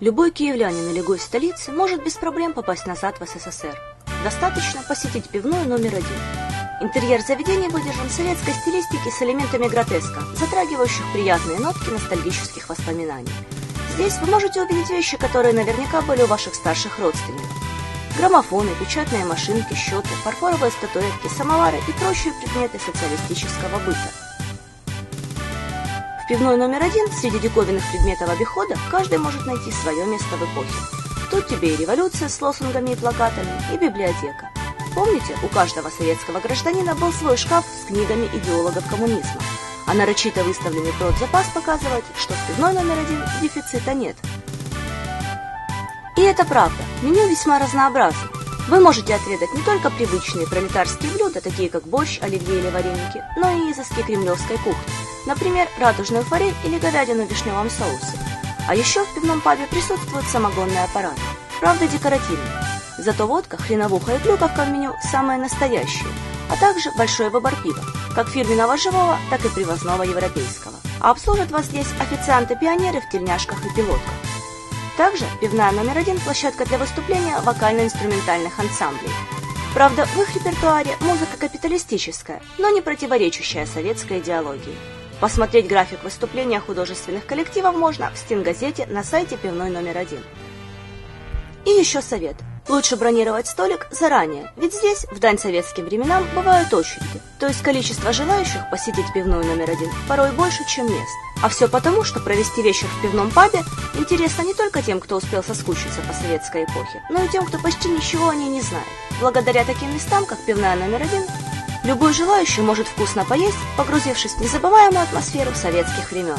Любой киевлянин или гость столицы может без проблем попасть назад в СССР. Достаточно посетить пивную номер один. Интерьер заведения выдержан в советской стилистике с элементами гротеска, затрагивающих приятные нотки ностальгических воспоминаний. Здесь вы можете увидеть вещи, которые наверняка были у ваших старших родственников. Граммофоны, печатные машинки, счеты, фарфоровые статуэтки, самовары и прочие предметы социалистического быта. Пивной номер один среди диковинных предметов обихода каждый может найти свое место в эпохе. Тут тебе и революция с лозунгами и плакатами, и библиотека. Помните, у каждого советского гражданина был свой шкаф с книгами идеологов коммунизма, а нарочито выставленный продзапас показывает, что в пивной номер один дефицита нет. И это правда, меню весьма разнообразно. Вы можете отведать не только привычные пролетарские блюда, такие как борщ, оливье или вареники, но и изыски кремлевской кухни, например, радужную форель или говядину в вишневом соусе. А еще в пивном пабе присутствует самогонный аппарат, правда декоративный. Зато водка, хреновуха и клюковка в меню самые настоящие, а также большой выбор пива, как фирменного живого, так и привозного европейского. А обслужат вас здесь официанты-пионеры в тельняшках и пилотках. Также пивная номер один – площадка для выступления вокально-инструментальных ансамблей. Правда, в их репертуаре музыка капиталистическая, но не противоречащая советской идеологии. Посмотреть график выступления художественных коллективов можно в стенгазете на сайте пивной номер один. И еще совет. Лучше бронировать столик заранее, ведь здесь, в дань советским временам, бывают очереди. То есть количество желающих посетить пивную номер один порой больше, чем мест. А все потому, что провести вечер в пивном пабе интересно не только тем, кто успел соскучиться по советской эпохе, но и тем, кто почти ничего о ней не знает. Благодаря таким местам, как пивная номер один, любой желающий может вкусно поесть, погрузившись в незабываемую атмосферу советских времен.